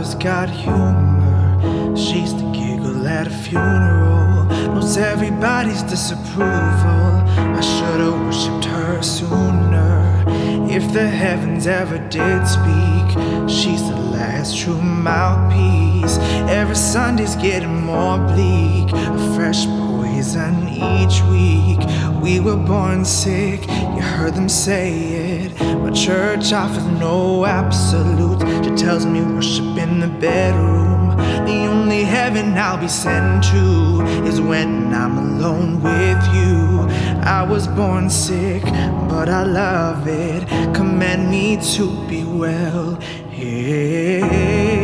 Papa's got humor. She's the giggle at a funeral. Knows everybody's disapproval. I should've worshipped her sooner. If the heavens ever did speak, she's the last true mouthpiece. Every Sunday's getting more bleak. A fresh poison each week. We were born sick, you heard them say it. My church offers no absolute. She tells me worship in the bedroom. The only heaven I'll be sent to is when I'm alone with you. I was born sick, but I love it. Command me to be well. Hey,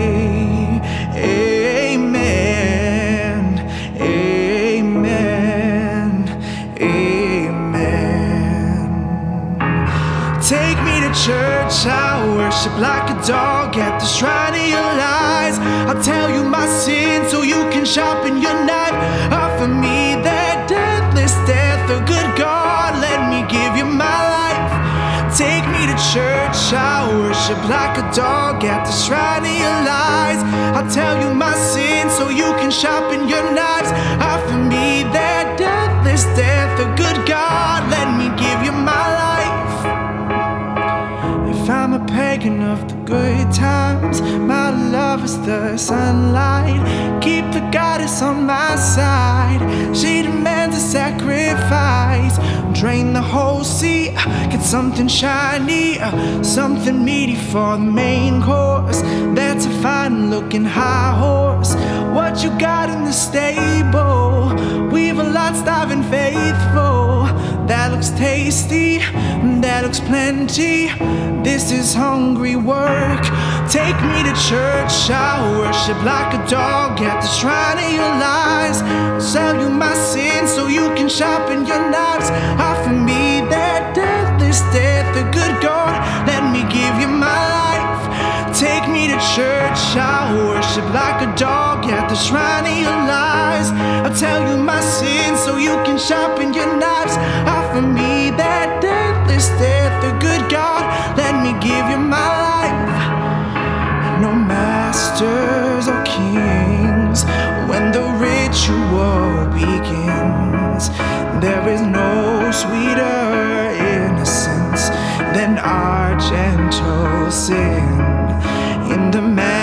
Take me to church, I'll worship like a dog at the shrine of your lies. I'll tell you my sins so you can sharpen your knife. Offer me that deathless death, oh good God, let me give you my life. Take me to church, I'll worship like a dog at the shrine of your lies. I'll tell you my sins so you can sharpen your knives. Offer me that pagan of the good times, my love is the sunlight. Keep the goddess on my side. She demands a sacrifice. Drain the whole sea, get something shiny, something meaty for the main course. That's a fine looking high horse. What you got in the stable? We've a lot starving looks tasty, that looks plenty. This is hungry work. Take me to church, I'll worship like a dog at the shrine of your lies. I'll sell you my sins so you can sharpen your knives. Offer me that death, this death, the good God. Let me give you my life. Take me to church, I'll worship like a dog at the shrine of your lies. I'll tell you my sins so you can sharpen your knives. I my life. No masters or kings. When the ritual begins, there is no sweeter innocence than our gentle sin in the man.